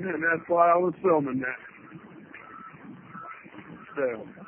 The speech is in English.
And that's why I was filming that. So.